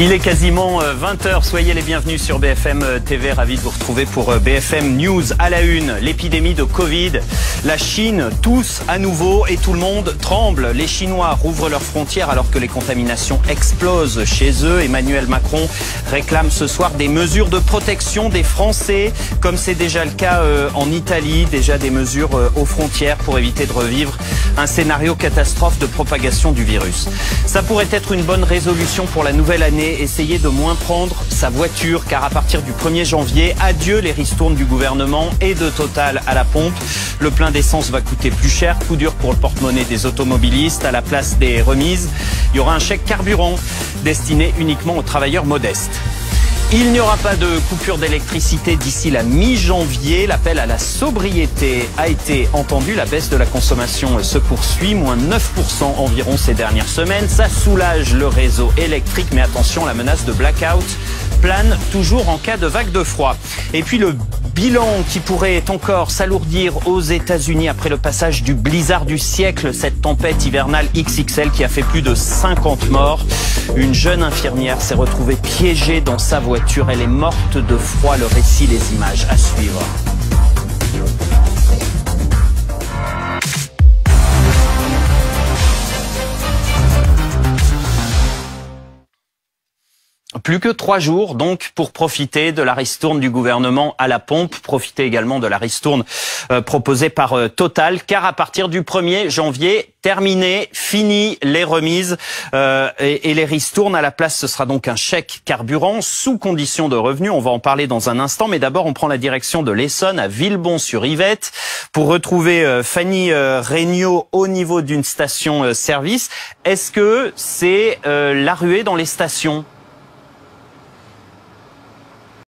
Il est quasiment 20h, soyez les bienvenus sur BFM TV, ravi de vous retrouver pour BFM News à la une, l'épidémie de Covid, la Chine, tous à nouveau et tout le monde tremble. Les Chinois rouvrent leurs frontières alors que les contaminations explosent chez eux. Emmanuel Macron réclame ce soir des mesures de protection des Français, comme c'est déjà le cas en Italie, déjà des mesures aux frontières pour éviter de revivre un scénario catastrophe de propagation du virus. Ça pourrait être une bonne résolution pour la nouvelle année essayer de moins prendre sa voiture car à partir du 1er janvier, adieu les ristournes du gouvernement et de Total à la pompe. Le plein d'essence va coûter plus cher, coup dur pour le porte-monnaie des automobilistes. À la place des remises, il y aura un chèque carburant destiné uniquement aux travailleurs modestes. Il n'y aura pas de coupure d'électricité d'ici la mi-janvier. L'appel à la sobriété a été entendu. La baisse de la consommation se poursuit, moins 9% environ ces dernières semaines. Ça soulage le réseau électrique, mais attention, la menace de blackout plane toujours en cas de vague de froid. Et puis le bilan qui pourrait encore s'alourdir aux États-Unis après le passage du blizzard du siècle, cette tempête hivernale XXL qui a fait plus de 50 morts. Une jeune infirmière s'est retrouvée piégée dans sa voiture. Elle est morte de froid. Le récit, les images à suivre. Plus que trois jours, donc, pour profiter de la ristourne du gouvernement à la pompe, profiter également de la ristourne euh, proposée par euh, Total, car à partir du 1er janvier, terminé, fini les remises euh, et, et, les ristournes. À la place, ce sera donc un chèque carburant sous condition de revenus. On va en parler dans un instant, mais d'abord, on prend la direction de l'Essonne à Villebon-sur-Yvette pour retrouver Fanny Regnault au niveau d'une station-service. Est-ce que c'est la ruée dans les stations?